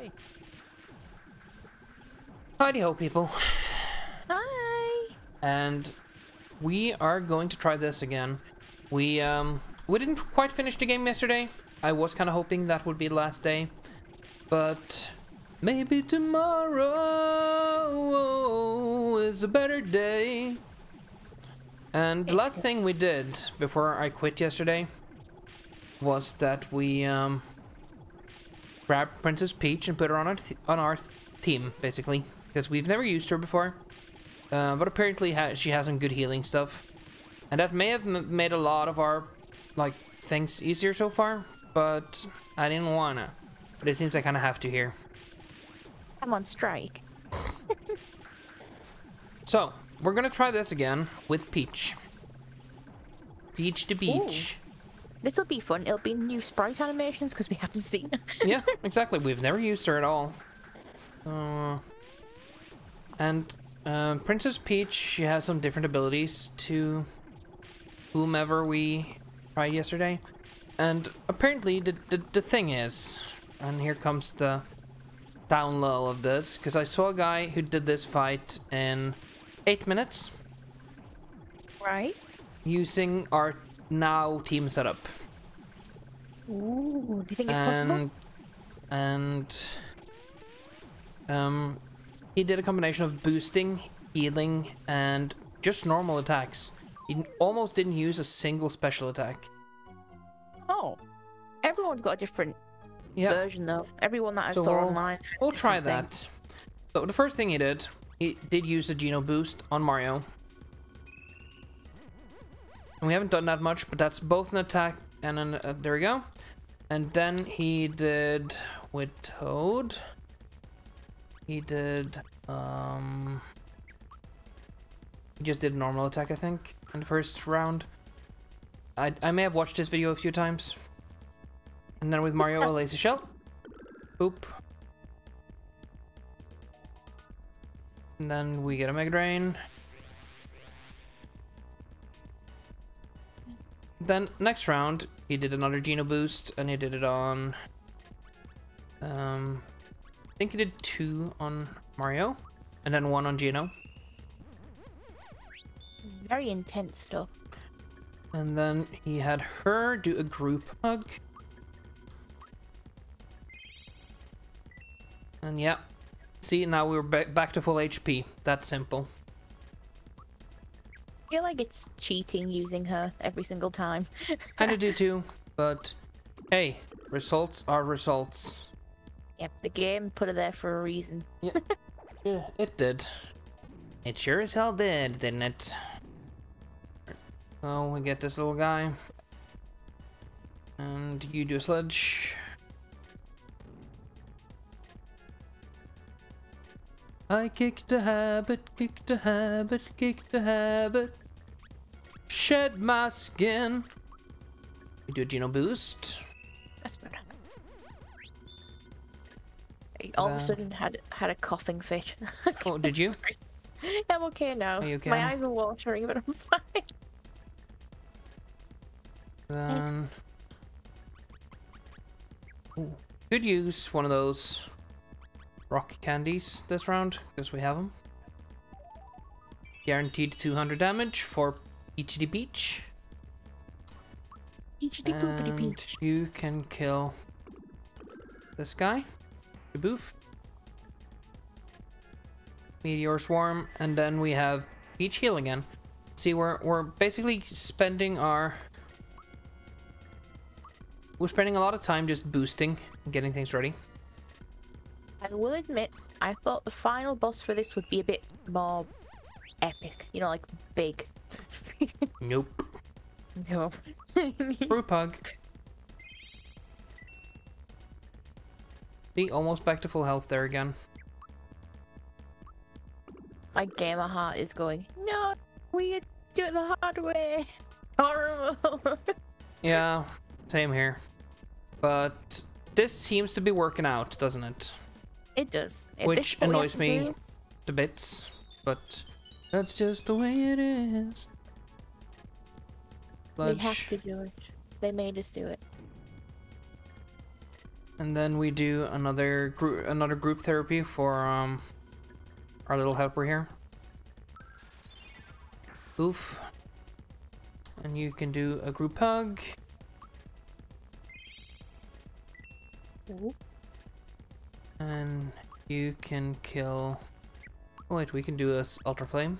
Yay! Heidi ho, people. Hi. And we are going to try this again. We, um, we didn't quite finish the game yesterday. I was kind of hoping that would be the last day. But maybe tomorrow is a better day. And the last thing we did before I quit yesterday was that we um, grabbed Princess Peach and put her on our on our team, basically, because we've never used her before. Uh, but apparently ha she has some good healing stuff, and that may have made a lot of our like things easier so far. But I didn't wanna. But it seems I kind of have to here. I'm on strike. so we're gonna try this again with Peach. Peach to beach. This will be fun. It'll be new sprite animations because we haven't seen it. yeah, exactly. We've never used her at all. Uh, and uh, Princess Peach, she has some different abilities to whomever we tried yesterday. And apparently the, the, the thing is, and here comes the down low of this, because I saw a guy who did this fight in eight minutes. Right. Using our now team setup. Ooh, do you think it's and, possible? And um, he did a combination of boosting, healing, and just normal attacks. He almost didn't use a single special attack. Oh, everyone's got a different yeah. version though. Everyone that I so saw we'll, online. We'll try that. So the first thing he did, he did use a Geno boost on Mario. And we haven't done that much, but that's both an attack and an, uh, there we go. And then he did with Toad. He did, um, he just did normal attack, I think, in the first round. I, I may have watched this video a few times. And then with Mario, a Lazy Shell. Boop. And then we get a Mega Drain. Then next round, he did another Geno boost, and he did it on. Um, I think he did two on Mario, and then one on Geno. Very intense stuff. And then he had her do a group hug. And yeah, see now we're back to full HP. That simple. I feel like it's cheating using her every single time. Kinda do too, but hey, results are results. Yep, the game put her there for a reason. Yeah, yeah it did. It sure as hell did, didn't it? So we get this little guy. And you do a sledge. I kicked a habit, kicked a habit, kicked a habit. Shed my skin. We do a Geno boost. That's better. I all uh, of a uh, sudden had had a coughing fit. oh, did you? Sorry. I'm okay now. Okay? My eyes are watering, but I'm fine. Then... Could use one of those rock candies this round, because we have them. Guaranteed 200 damage, for. Eachity Beach. Eachity Boopity Beach. You can kill this guy. Boof. Meteor Swarm. And then we have Beach Heal again. See, we're, we're basically spending our... We're spending a lot of time just boosting and getting things ready. I will admit, I thought the final boss for this would be a bit more epic. You know, like, big nope. No. Fruit Pug. See, almost back to full health there again. My gamer heart is going, no, we do it the hard way. Horrible. yeah, same here. But this seems to be working out, doesn't it? It does. Which annoys me the bits, but that's just the way it is. Sludge. We have to do it. They made us do it. And then we do another group another group therapy for um our little helper here. Oof. And you can do a group hug. Ooh. And you can kill Oh wait, we can do a ultra flame.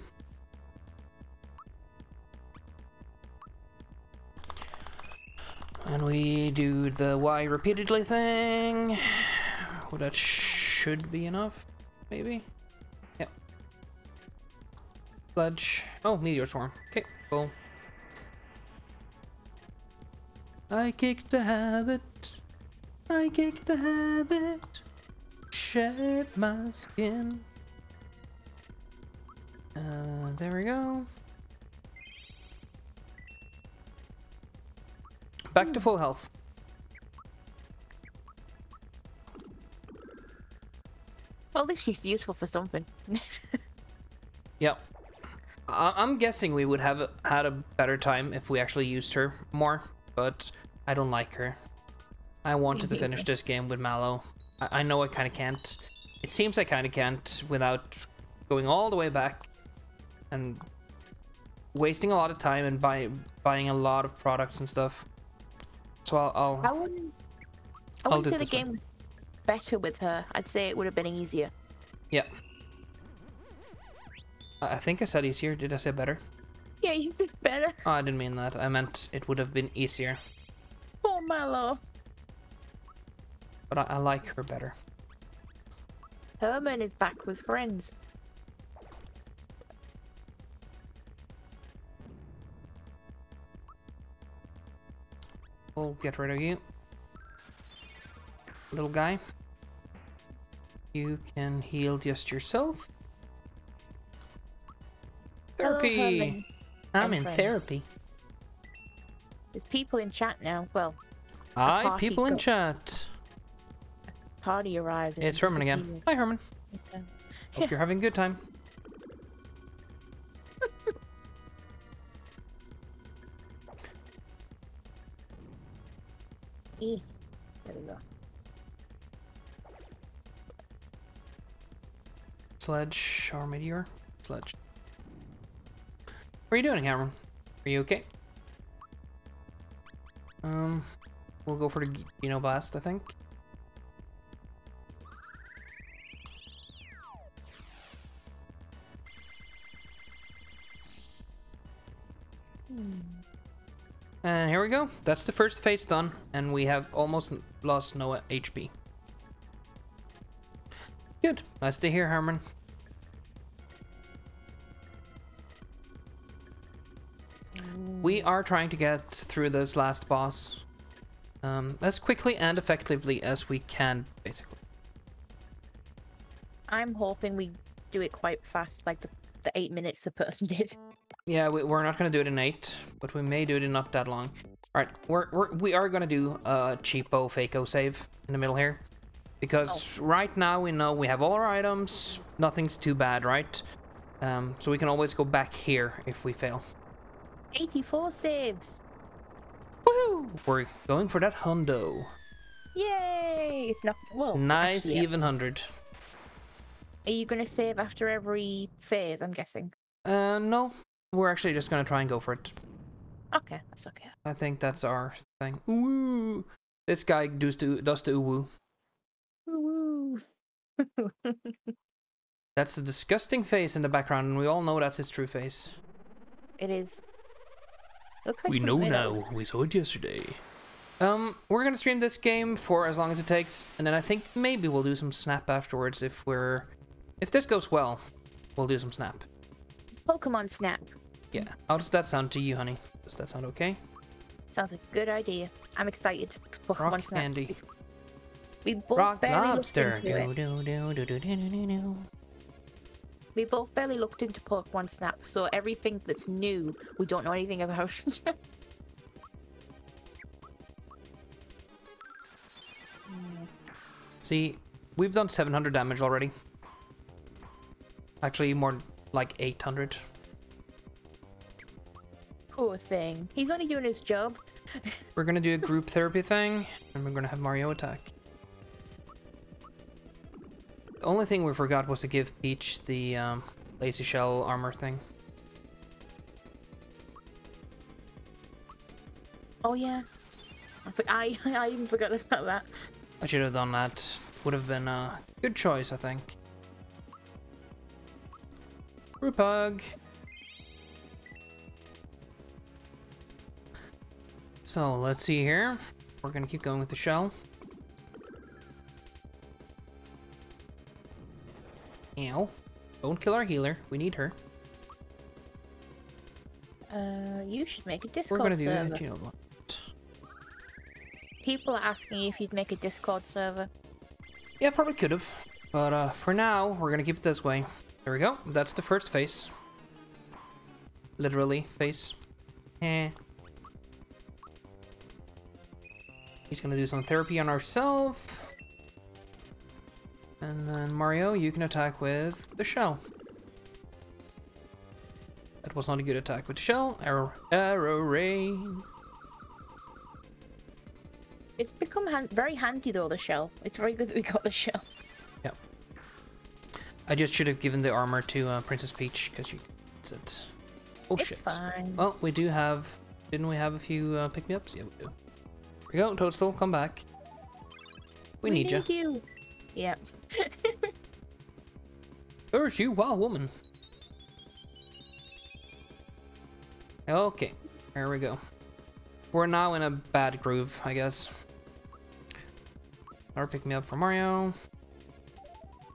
And we do the Y repeatedly thing. Well, that should be enough, maybe? Yep. Sludge. Oh, meteor swarm. Okay, cool. I kicked the habit. I kicked the habit. Shed my skin. Uh, there we go. Back to full health. Well, at least she's useful for something. Yep. I- I'm guessing we would have had a better time if we actually used her more, but I don't like her. I wanted to finish this game with Mallow. I, I know I kind of can't. It seems I kind of can't without going all the way back and wasting a lot of time and buy, buying a lot of products and stuff. So I'll. I'll I wouldn't. I wouldn't say the way. game was better with her. I'd say it would have been easier. yeah. I I think I said easier. Did I say better? Yeah, you said better. Oh, I didn't mean that. I meant it would have been easier. Oh, my love. But I, I like her better. Herman is back with friends. We'll get rid of you. Little guy. You can heal just yourself. Hello, Therapy. Herman. I'm in friend. therapy. There's people in chat now. Well, Hi, people in chat. party arrived. It's Herman again. Hi, Herman. It's, uh, Hope you're having a good time. Sledge or meteor? Sledge. What are you doing, Cameron? Are you okay? Um, we'll go for the Geno Blast, I think. And here we go. That's the first phase done, and we have almost lost no HP. Good. Nice to hear, Herman. We are trying to get through this last boss um, as quickly and effectively as we can, basically. I'm hoping we do it quite fast, like the, the eight minutes the person did. Yeah, we, we're not going to do it in eight, but we may do it in not that long. All right, we're, we're we are going to do a cheapo faco save in the middle here, because right now we know we have all our items. Nothing's too bad, right? Um, so we can always go back here if we fail. 84 saves. Woo! We're going for that hundo. Yay! It's not well. Nice actually, even hundred. Are you gonna save after every phase? I'm guessing. Uh, no, we're actually just gonna try and go for it. Okay, that's okay. I think that's our thing. Ooh, this guy does the does the ooh. Woo! That's a disgusting face in the background, and we all know that's his true face. it is. Looks like we know metal. now. We saw it yesterday. Um, we're gonna stream this game for as long as it takes, and then I think maybe we'll do some snap afterwards if we're, if this goes well, we'll do some snap. It's Pokemon Snap. Yeah. How does that sound to you, honey? Does that sound okay? Sounds like a good idea. I'm excited. for Pokemon Rock Snap. candy. We both Rock barely lobster. looked into it. Do, do, do, do, do, do, do, do. We both barely looked into Pokemon Snap, so everything that's new, we don't know anything about. See, we've done 700 damage already. Actually, more like 800. Poor thing. He's only doing his job. We're gonna do a group therapy thing, and we're gonna have Mario attack. The only thing we forgot was to give Peach the um, lazy shell armor thing. Oh yeah. I, I I even forgot about that. I should have done that. Would have been a good choice, I think. Group hug. So let's see here. We're gonna keep going with the shell. Ow. Don't kill our healer. We need her. Uh, you should make a Discord We're gonna do server. it. You know what? People are asking if you'd make a Discord server. Yeah, probably could have. But uh, for now, we're gonna keep it this way. There we go. That's the first face. Literally, face. Eh. He's gonna do some therapy on ourselves. And then Mario, you can attack with the shell. That was not a good attack with the shell. Arrow, arrow rain. It's become han very handy though, the shell. It's very good that we got the shell. Yep. I just should have given the armor to uh, Princess Peach because she gets it. Oh it's shit. fine. Well, we do have. Didn't we have a few uh, pick me ups? Yeah, we do. Here we go, Toadstool, come back. We, need, you. you. Yeah. There's you, wild woman. Okay, here we go. We're now in a bad groove, I guess. Or pick me up from Mario.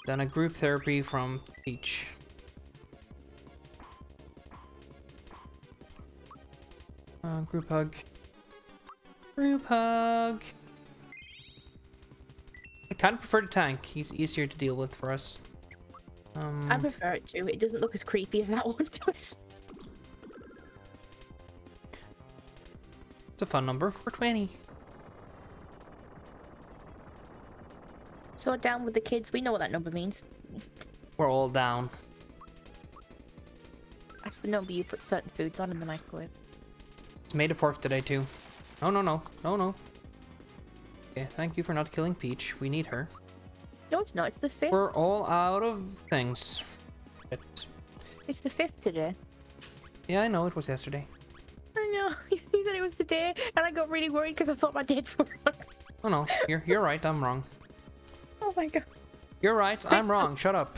Then a group therapy from Peach. Uh, group hug. Group hug. I kind of prefer the tank. He's easier to deal with for us. Um, I prefer it too. It doesn't look as creepy as that one does. it's a fun number. 420. So down with the kids. We know what that number means. We're all down. That's the number you put certain foods on in the microwave. It's May the 4th today, too. No, no, no. No, no. Okay, thank you for not killing Peach. We need her. No, it's not. It's the fifth. We're all out of things. Shit. It's the fifth today. Yeah, I know. It was yesterday. I know. You said it was today, and I got really worried because I thought my dates were wrong. Oh, no. You're, you're right. I'm wrong. Oh my god. You're right. I'm wrong. Shut up.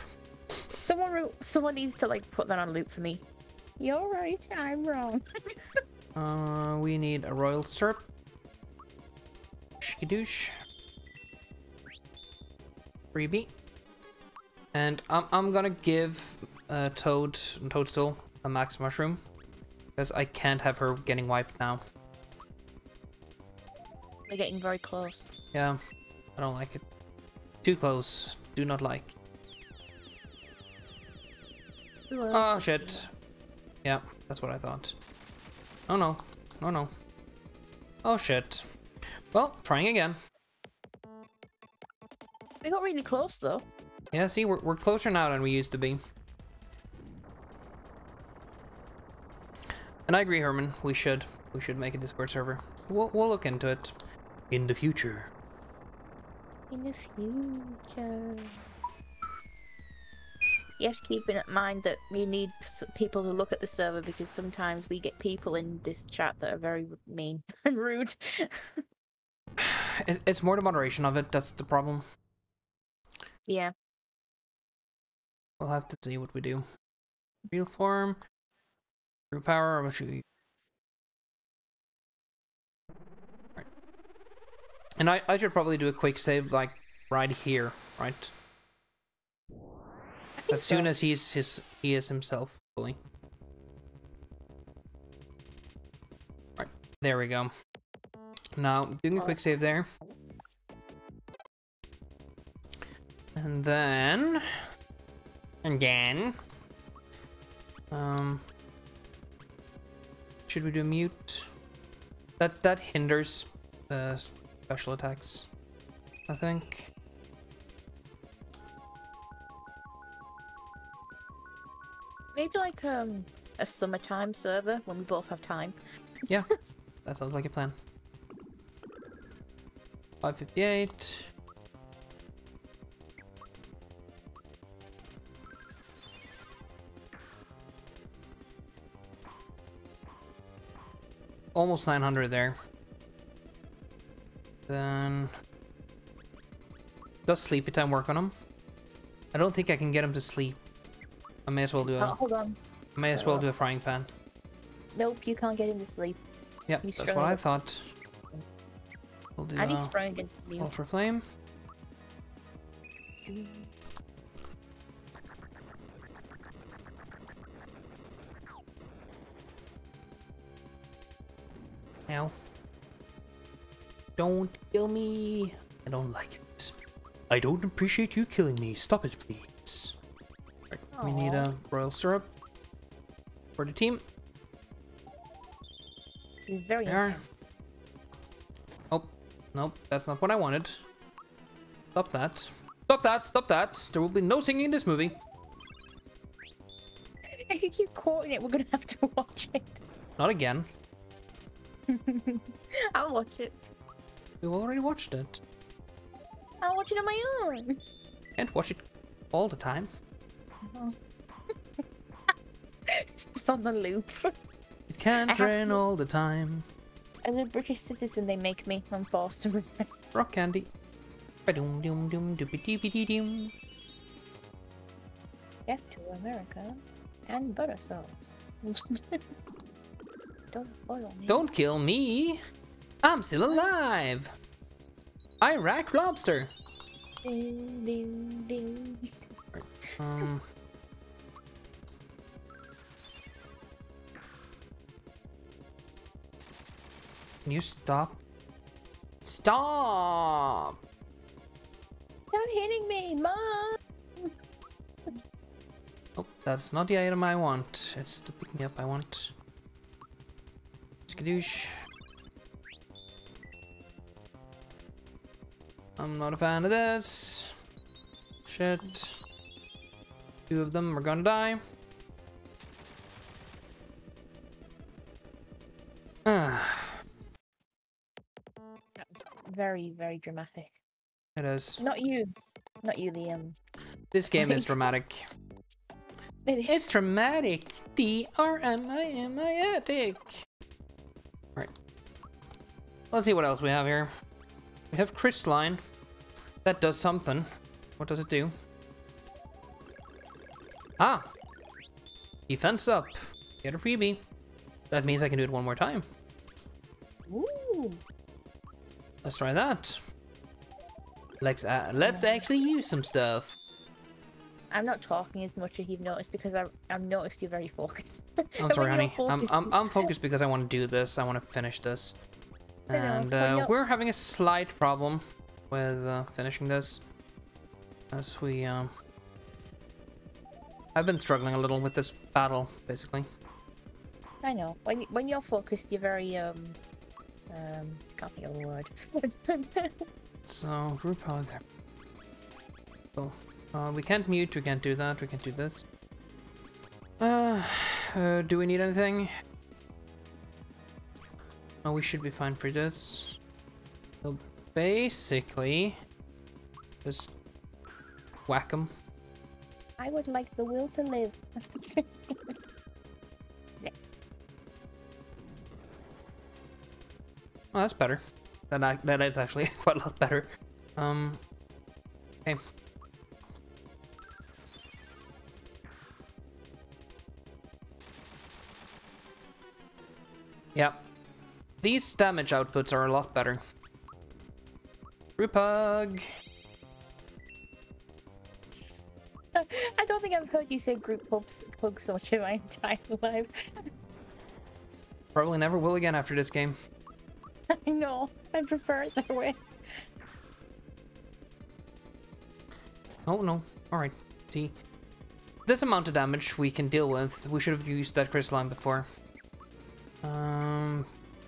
Someone, wrote- someone needs to like put that on loop for me. You're right. I'm wrong. Uh, we need a royal syrup. Shikidoosh. Freebie. And I'm, I'm gonna give uh, Toad and Toadstool a max mushroom. Because I can't have her getting wiped now. We're getting very close. Yeah, I don't like it. Too close. Do not like. Oh shit. Yeah, that's what I thought. Oh no. Oh no. Oh shit. Well, trying again. We got really close though. Yeah, see, we're, we're closer now than we used to be. And I agree, Herman. We should. We should make a Discord server. We'll, we'll look into it. In the future. In the future. You have to keep in mind that you need people to look at the server because sometimes we get people in this chat that are very mean and rude. It, it's more the moderation of it, that's the problem. yeah. We'll have to see what we do. Real form. True power, we... Right. And I, I should probably do a quick save, like, right here, right? As soon so. as he's his he is himself fully. Right, there we go. Now doing a quick save there. And then again. Um should we do mute? That that hinders uh special attacks. I think. Maybe like um a summertime server when we both have time. Yeah, that sounds like a plan. 558. Almost 900 there. Then... Does sleepy time work on him? I don't think I can get him to sleep. I may as well do a... Oh, hold on. I may as well do a frying pan. Nope, you can't get him to sleep. Yeah, that's what I thought. Do And he's against me. ultra flame. Now. Don't kill me. I don't like it. I don't appreciate you killing me. Stop it, please. Right, we need a royal syrup for the team. He's very There. intense. Nope, that's not what I wanted. Stop that. Stop that, stop that. There will be no singing in this movie. If you keep quoting it, we're gonna have to watch it. Not again. I'll watch it. We've already watched it. I'll watch it on my own. Can't watch it all the time. it's on the loop. It can't rain to- all the time. As a British citizen, they make me. I'm forced to refrain. Rock candy. Ba-dum dum dum doopy-dee-dee-dee-dum. Get to America and butter sauce. Don't boil me. Don't kill me. I'm still alive. Iraq lobster. Ding, ding, ding. Um. Can you stop? Stop! Stop hitting me, mom! Oh, that's not the item I want. It's the pick me up I want. Skadoosh. I'm not a fan of this. Shit. Two of them are gonna die. Ah, very, very dramatic. it is. Not you. Not you, Liam. This game is dramatic. It is. It's dramatic. D R M I M I attic. Right. Let's see what else we have here. We have crystalline. That does something. What does it do? Ah! Defense up. Get a freebie. That means I can do it one more time. Ooh. Let's try that. Let's uh, let's actually use some stuff. I'm not talking as much as you've noticed because I, I've noticed you're very focused. I'm sorry, honey. I'm, focused- I'm, I'm focused because I want to do this. I want to finish this. And uh, we're having a slight problem with uh, finishing this. As we, um... I've been struggling a little with this battle, basically. I know. When when you're focused, you're very um um can't think of the word. So, group hug. So, uh, we can't mute, we can't do that, we can't do this. Uh, uh, do we need anything? Oh, we should be fine for this. So, basically, just whack them. I would like the will to live. Oh, that's better. That that is actually quite a lot better. Um. Okay. Yeah. These damage outputs are a lot better. Group. I don't think I've heard you say group so much in my entire life. Probably never will again after this game. I know. I prefer it that way. Oh no. Alright. See. This amount of damage we can deal with. We should have used that crystalline before. Um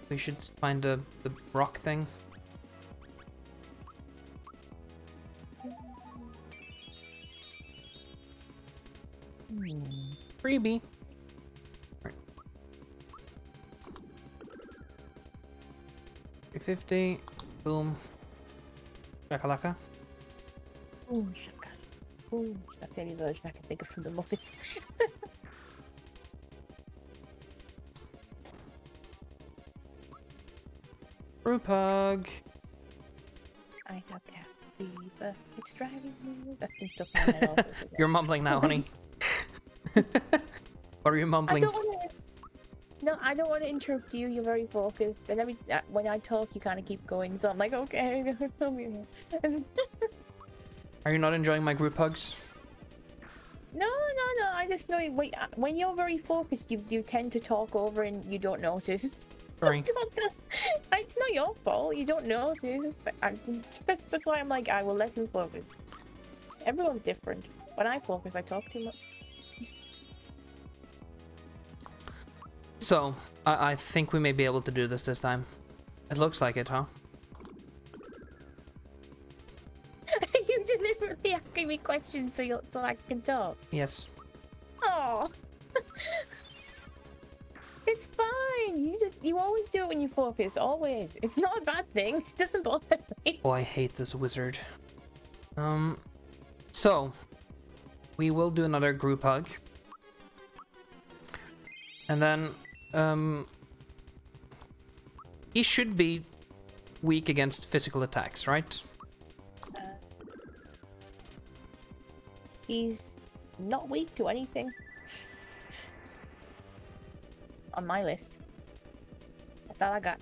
we should find the, the rock thing. Freebie. 350. Boom. Shakalaka. Ooh, shaka. Ooh, that's the only version I can think of from the Muppets. Group hug. I have cat fever. It's driving me. That's been stuck in my head all over again. You're mumbling now, honey. what are you mumbling? I don't want to interrupt you. You're very focused, and every uh, when I talk, you kind of keep going. So I'm like, okay, Are you not enjoying my group hugs? no, no. No. I just know when, uh, when you're very focused, you you tend to talk over and you don't notice. Sorry. Uh, it's not your fault. You don't notice. I, that's, that's why I'm like, I will let you focus. Everyone's different. When I focus, I talk too much. So, I, I think we may be able to do this this time. It looks like it, huh? Are you deliberately asking me questions so you'll so I can talk. Yes. Oh, it's fine. You just you always do it when you focus. Always. It's not a bad thing. It doesn't bother me. Oh, I hate this wizard. Um, so, we will do another group hug. And then, um, he should be weak against physical attacks, right? He's not weak to anything. On my list. That's all I got.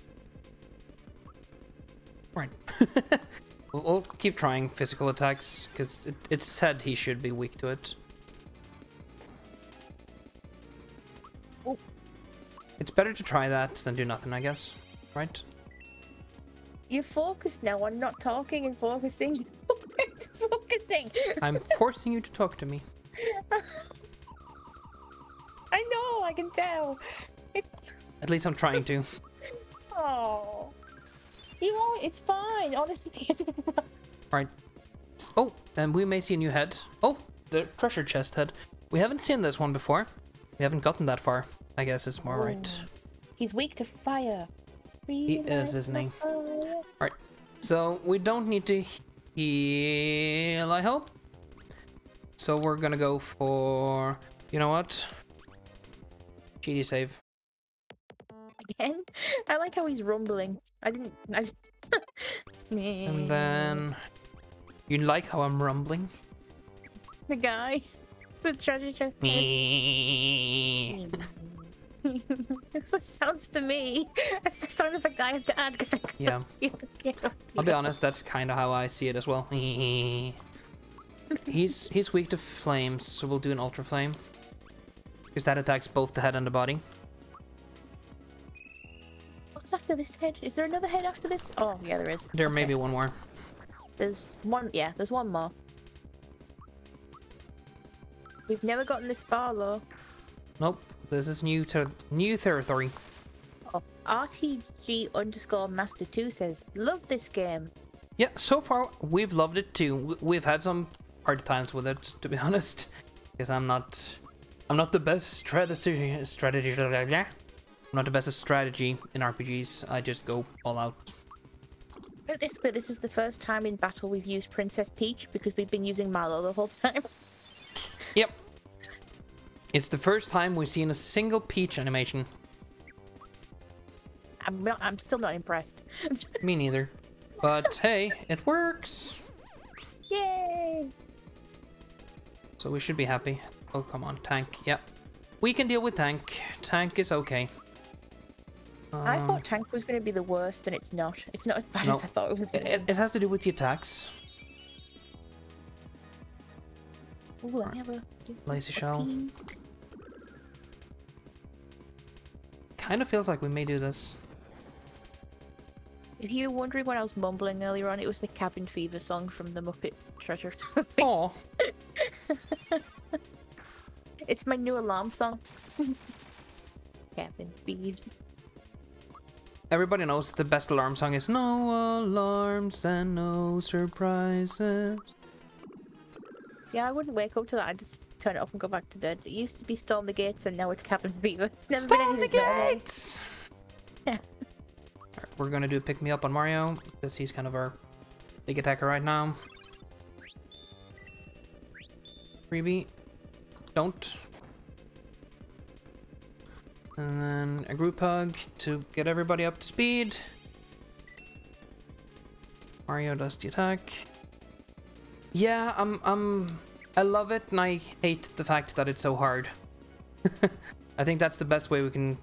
Right. we'll, we'll keep trying physical attacks, because it, it said he should be weak to it. It's better to try that than do nothing, I guess. Right? You're focused now on not talking and focusing. focusing. I'm forcing you to talk to me. I know. I can tell. It, At least I'm trying to. oh. You won't. It's fine. Honestly, it's Right. Oh, and we may see a new head. Oh, the treasure chest head. We haven't seen this one before. We haven't gotten that far. I guess it's more right. Oh. He's weak to fire. He is, isn't he? Right. So we don't need to heal, I hope. So we're gonna go for. You know what? GD save. Again? I like how he's rumbling. I didn't. I... And then. You like how I'm rumbling? the guy, the treasure chest. That's what sounds to me. That's the sound of a guy I have to add because I Yeah. I'll be honest, that's kind of how I see it as well. he's he's weak to flames, so we'll do an ultra flame. Because that attacks both the head and the body. What's after this head? Is there another head after this? Oh, yeah, there is. There may be one more. There's one. Yeah, there's one more. We've never gotten this far though. Nope, this is new ter- new territory. Oh, RTG underscore master two says, "Love this game." Yeah, so far we've loved it too. We've had some hard times with it, to be honest, because I'm not, I'm not the best strategy strategy. I'm not the best at strategy in RPGs. I just go all out. At this but this is the first time in battle we've used Princess Peach because we've been using Mallow the whole time. Yep. It's the first time we've seen a single Peach animation. I'm. I'm still not impressed. Me neither. But hey, it works. Yay! So we should be happy. Oh, come on, tank. Yep. We can deal with tank. Tank is okay. I Um, thought tank was going to be the worst, and it's not. It's not as bad No. as I thought it was. It, it, it has to do with the attacks. Ooh, I have a Lazy shell. pink. Kind of feels like we may do this. If you were wondering what I was mumbling earlier on, it was the Cabin Fever song from the Muppet Treasure. Oh, it's my new alarm song. Cabin Fever. everybody knows that the best alarm song is No alarms and no surprises. See, I wouldn't wake up to that. I'd just turn it off and go back to bed. It used to be Storm the Gates, and now it's Cabin Fever. It's never Storm been the gates! Yeah. Alright, we're gonna do a pick me up on Mario, because he's kind of our big attacker right now. Freebie. Don't. And then a group hug to get everybody up to speed. Mario does the attack. Yeah, I'm, I'm, I love it, and I hate the fact that it's so hard. I think that's the best way we can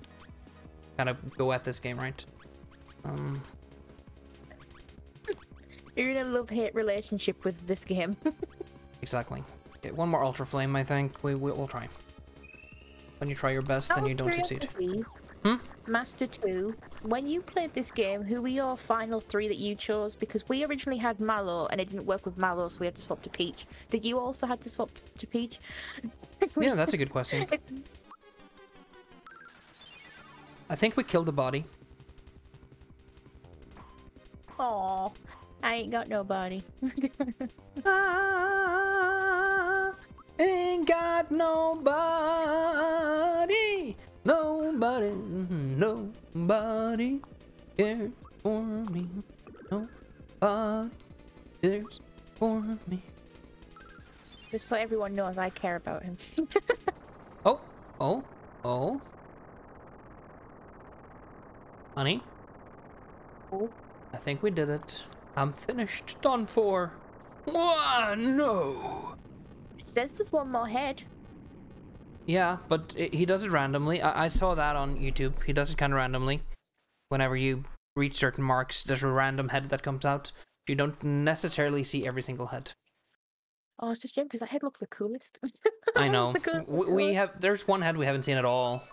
kind of go at this game, right? Um, You're in a love-hate relationship with this game. exactly. Okay, one more Ultra Flame, I think. We, we, will try. When you try your best, then you don't succeed. Hmm? Master 2, when you played this game, who were your final three that you chose? Because we originally had Mallow, and it didn't work with Mallow, so we had to swap to Peach. Did you also have to swap to Peach? yeah, that's a good question. I think we killed the body. Oh, I ain't got nobody. I ain't got nobody. Nobody, nobody cares for me. Nobody cares for me. Just so everyone knows I care about him. oh, oh, oh. Honey? Oh. I think we did it. I'm finished. Done for. Oh, no. It says there's one more head. Yeah, but it, he does it randomly. I, I saw that on YouTube. He does it kind of randomly. Whenever you reach certain marks, there's a random head that comes out. You don't necessarily see every single head. Oh, it's just shame because that head looks the coolest. I know. We, we have. There's one head we haven't seen at all.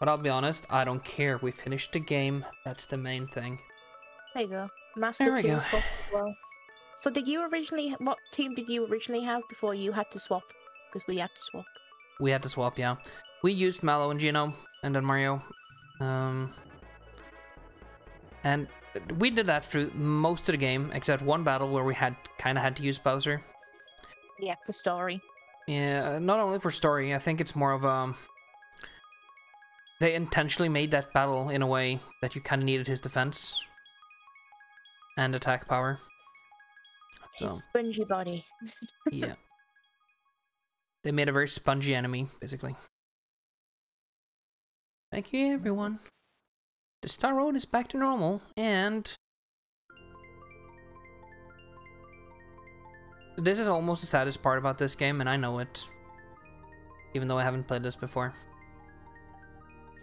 But I'll be honest, I don't care. We finished the game. That's the main thing. There you go. Master there we go. swap as well. So did you originally, what team did you originally have before you had to swap? Because we had to swap. We had to swap, yeah. We used Mallow and Geno, and then Mario. Um, and we did that through most of the game, except one battle where we had kind of had to use Bowser. Yeah, for story. Yeah, not only for story. I think it's more of a they intentionally made that battle in a way that you kind of needed his defense and attack power. So. His spongy body. yeah. They made a very spongy enemy, basically. Thank you, everyone. The Star Road is back to normal, and... This is almost the saddest part about this game, and I know it. Even though I haven't played this before.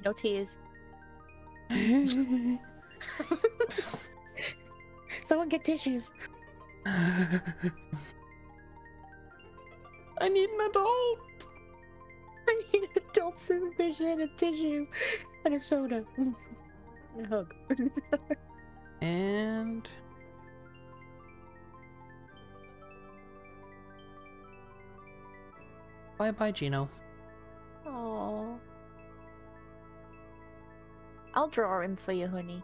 No tears. Someone get tissues. I need an adult. I need an adult supervision a tissue and a soda. and a hug. and bye bye Geno. Aww. I'll draw him for you, honey.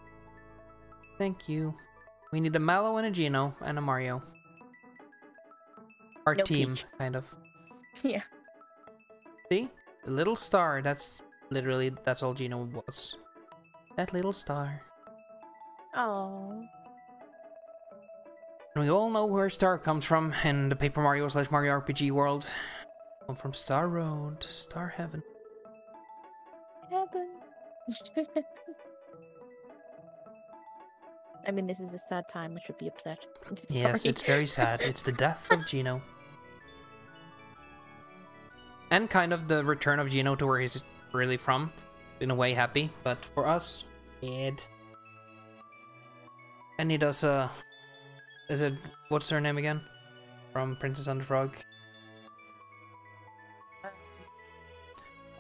Thank you. We need a Mallow and a Geno and a Mario. Our no team, Peach. kind of. Yeah. See? A little star. That's literally, that's all Geno was. That little star. Oh. And we all know where Star comes from in the Paper Mario slash Mario RPG world. Come from Star Road, Star Heaven. Heaven. I mean, this is a sad time. I should be upset. Yes, it's very sad. It's the death of Geno. And kind of the return of Geno to where he's really from. In a way, happy. But for us, sad. And he does, uh... Is it... What's her name again? From Princess and the Frog?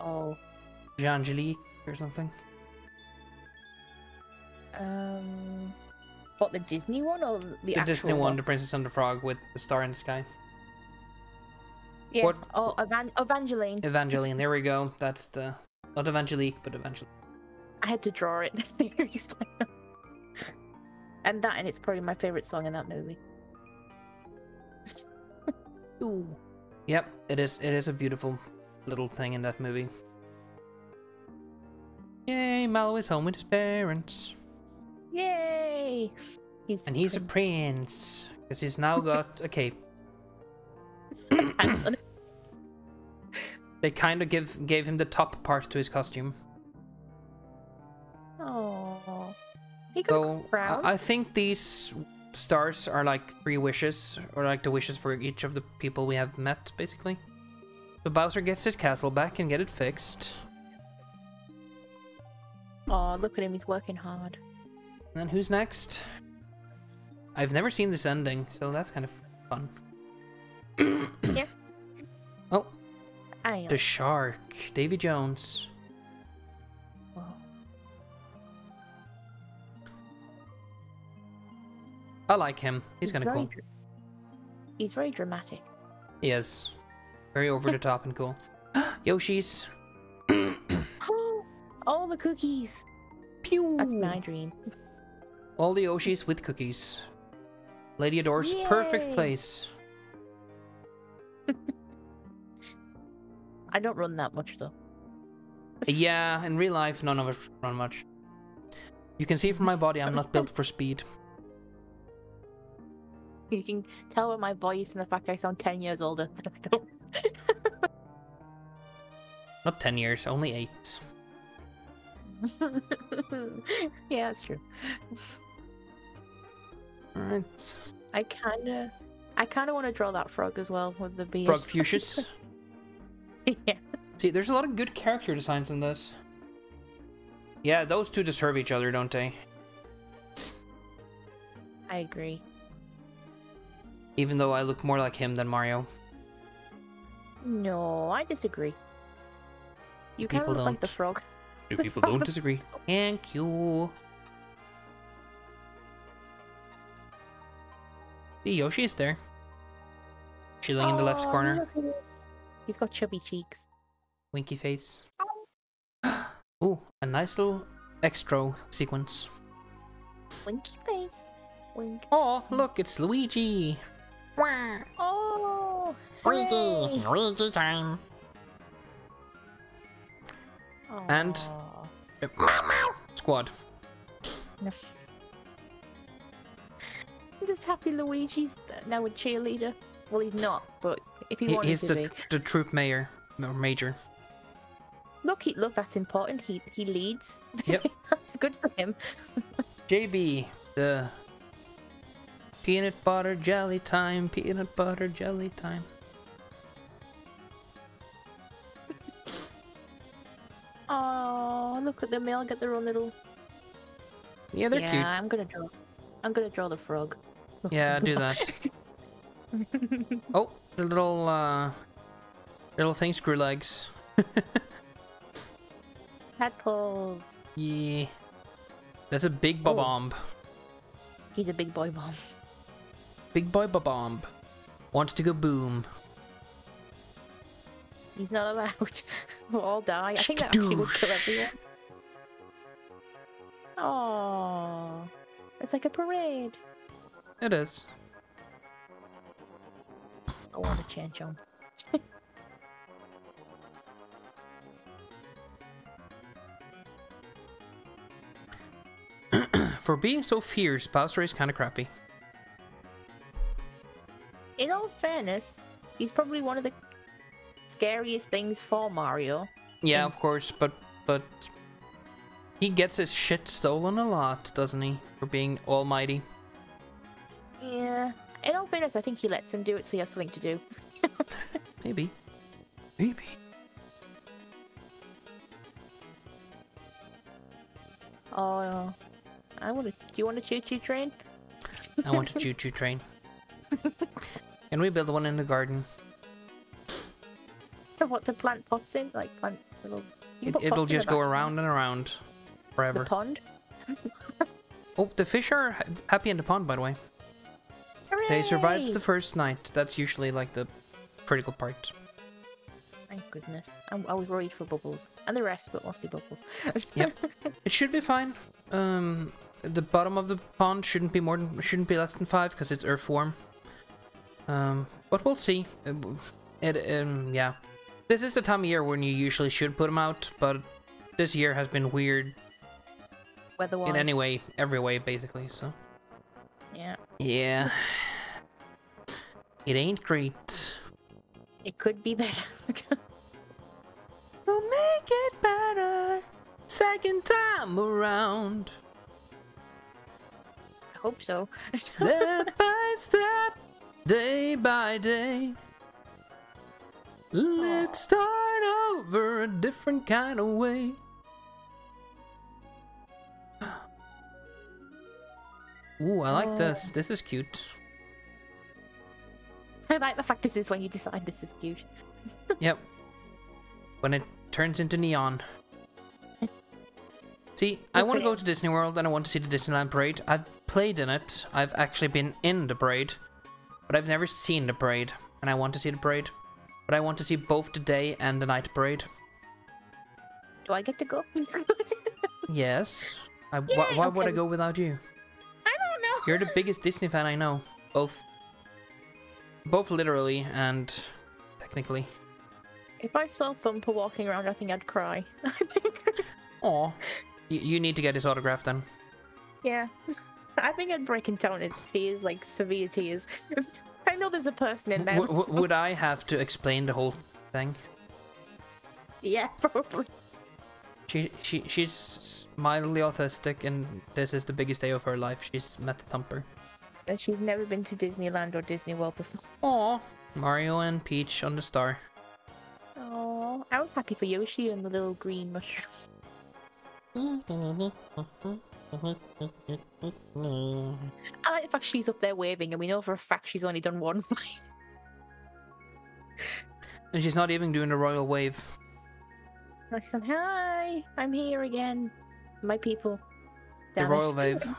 Oh. Jean-Angelique or something? Um... What, the Disney one or the, the Disney one, one, The Princess and the Frog with the star in the sky. Yeah. What? Oh, Evan Evangeline. Evangeline. There we go. That's the not Evangelique, but Evangeline. I had to draw it seriously. and that, and it's probably my favorite song in that movie. Ooh. Yep, it is. It is a beautiful little thing in that movie. Yay! Mallow is home with his parents. Yay! He's and he's prince. a prince because he's now got a cape. they kind of give gave him the top part to his costume. Oh, he got so, crown. I think these stars are like three wishes, or like the wishes for each of the people we have met, basically. So Bowser gets his castle back and get it fixed. Oh, look at him, he's working hard. And who's next? I've never seen this ending, so that's kind of fun. yeah. Oh, The shark, Davy Jones. I like him. He's kind of cool. He's very dramatic. He is. Very over the top and cool. Yoshi's. All the cookies. Pew! That's my dream. All the Yoshis with cookies. Lady Ador's perfect place. I don't run that much though. Yeah, in real life, none of us run much. You can see from my body, I'm not built for speed. You can tell by my voice and the fact I sound 10 years older than I don't. 10 years, only 8. yeah, that's true. Alright. I kind of, I kind of want to draw that frog as well with the beard. Frogfucius. yeah. See, there's a lot of good character designs in this. Yeah, those two deserve each other, don't they? I agree. Even though I look more like him than Mario. No, I disagree. You kind of People look like the don't. frog. Do people don't disagree? Thank you. See, Yoshi is there. Chilling in the left corner. look at him. He's got chubby cheeks. Winky face. Ooh, a nice little extra sequence. Winky face. Wink. Oh, look, it's Luigi. Wah. Oh. Luigi, hooray. Luigi time. And- Aw. Squad. I'm just happy Luigi's now a cheerleader. Well, he's not, but if he He, wanted he's to the be. the troop mayor or major. Look, he, look, that's important. He he leads. Yep. that's good for him. JB, the peanut butter jelly time, peanut butter jelly time. Oh, look at them. They all get their own little. Yeah, they're yeah, I'm gonna draw. I'm gonna draw the frog. Yeah, do that. Oh, the little uh, little thing screw legs. Tadpoles. Yeah, that's a big Oh. bomb. He's a big boy bomb. Big boy bomb wants to go boom. He's not allowed. we'll all die. I think that actually would kill everyone. Oh, it's like a parade. It is. I want to change on. For being so fierce, Bowser is kind of crappy. In all fairness, he's probably one of the scariest things for Mario. Yeah, And- of course, but but he gets his shit stolen a lot, doesn't he? For being almighty. Yeah. In all fairness, I think he lets him do it so he has something to do. Maybe. Maybe. Oh, I want to. Do you want a choo-choo train? I want a choo-choo train. Can we build one in the garden? what to plant pots in? Like plant little. It, it'll just go around and around The forever. pond. Oh, the fish are happy in the pond, by the way. They survived the first night. That's usually like the critical part. Thank goodness. I, I was worried for Bubbles and the rest, but mostly Bubbles. Yep. It should be fine. Um, the bottom of the pond shouldn't be more than shouldn't be less than five because it's earthworm. Um, but we'll see. Uh, It um yeah, this is the time of year when you usually should put them out, but this year has been weird Weather-wise. in any way, every way basically. So Yeah. yeah, it ain't great. It could be better. We'll make it better second time around. I hope so. Step by step, day by day. Let's start over a different kind of way. Ooh, I like this. This is cute. I like the fact this is when you decide this is cute. Yep. When it turns into neon. See, I want to go to Disney World and I want to see the Disneyland parade. I've played in it. I've actually been in the parade. But I've never seen the parade. And I want to see the parade. But I want to see both the day and the night parade. Do I get to go? Yes. I, wh- why would I go without you? I don't know. You're the biggest Disney fan I know. Both. Both literally and technically. If I saw Thumper walking around, I think I'd cry. I think. Aw. You, you need to get his autograph then. Yeah. I think I'd break into tears, like severe tears. I know there's a person in there. Would I have to explain the whole thing? yeah, probably. She she she's mildly autistic, and this is the biggest day of her life. She's met Thumper. And she's never been to Disneyland or Disney World before. Aw, Mario and Peach on the star. Oh, I was happy for Yoshi and the little green mushroom. I like the fact she's up there waving, and we know for a fact she's only done one fight. And she's not even doing the royal wave. Like, some, hi, I'm here again, my people. The royal it." wave.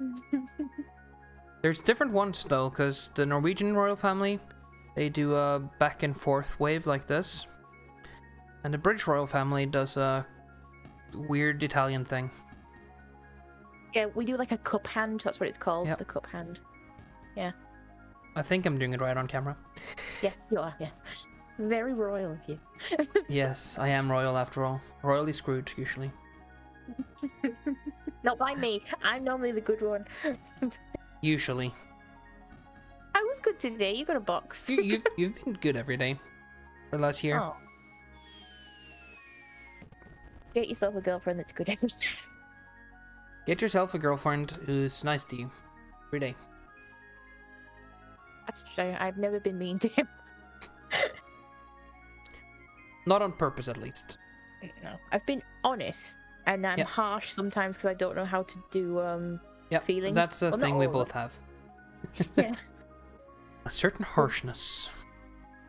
There's different ones though, because the Norwegian royal family, they do a back and forth wave like this, and the British royal family does a weird Italian thing. yeah, we do like a cup hand. That's what it's called. Yep. The cup hand. Yeah. I think I'm doing it right on camera. Yes, you are. Yes, very royal of you. yes, I am royal after all. Royally screwed usually. Not by me. I'm normally the good one. Usually. I was good today. You got a box. You, you've you've been good every day for the last year. Oh. Get yourself a girlfriend that's good day. Get yourself a girlfriend who's nice to you every day. That's true. I've never been mean to him. Not on purpose, at least. No, I've been honest, and I'm Yep. harsh sometimes because I don't know how to do um. Yeah, Feelings? that's a Well, thing we both have. Yeah. A certain harshness.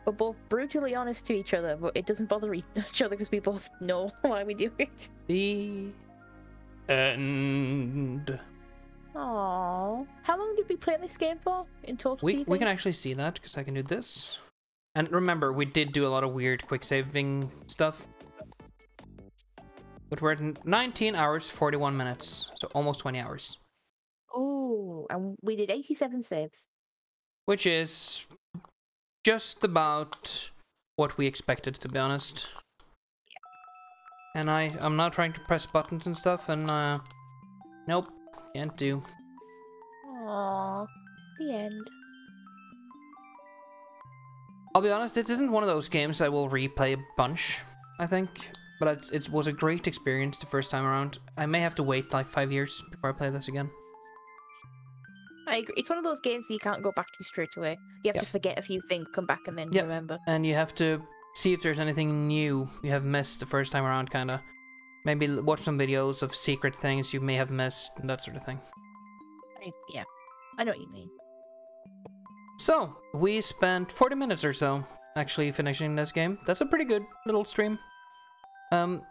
We're both brutally honest to each other, but it doesn't bother each other because we both know why we do it. The end. Aww. How long did we play this game for in total? We we can actually see that because I can do this. And remember, we did do a lot of weird quick saving stuff. But we're at 19 hours 41 minutes, so almost 20 hours, Oh, and we did 87 saves. which is just about what we expected, to be honest. And I I'm not trying to press buttons and stuff, and uh, nope, can't do. Aww. The end. I'll be honest, this isn't one of those games I will replay a bunch, I think. But it's, it was a great experience the first time around. I may have to wait like five years before I play this again. I agree. It's one of those games that you can't go back to straight away. You have Yep. to forget a few things, come back, and then Yep. remember. And you have to see if there's anything new you have missed the first time around, kind of. Maybe watch some videos of secret things you may have missed, and that sort of thing. I- yeah, I know what you mean. So, we spent 40 minutes or so actually finishing this game. That's a pretty good little stream. Um,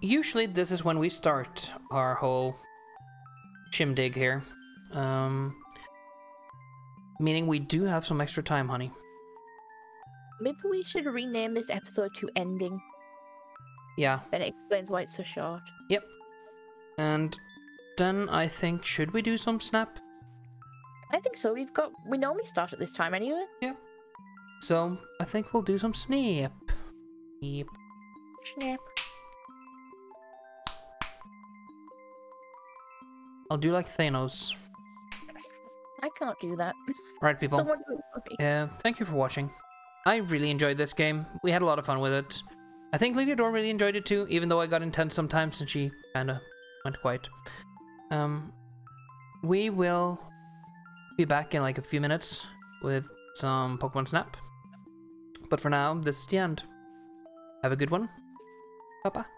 usually this is when we start our whole shindig here. Um, meaning we do have some extra time, honey. Maybe we should rename this episode to Ending. Yeah, That explains why it's so short. Yep. And then I think, should we do some snap? I think so. We've got. We normally start at this time anyway. Yep. So, I think we'll do some snap. Snap. Snap. I'll do like Thanos. I can't do that. Right, people. Someone do it for me. Uh, thank you for watching. I really enjoyed this game. We had a lot of fun with it. I think Lydiador really enjoyed it too, even though I got intense sometimes and she kinda went quiet. Um, we will be back in like a few minutes with some Pokemon Snap. But for now, this is the end. Have a good one. Bye bye.